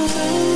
away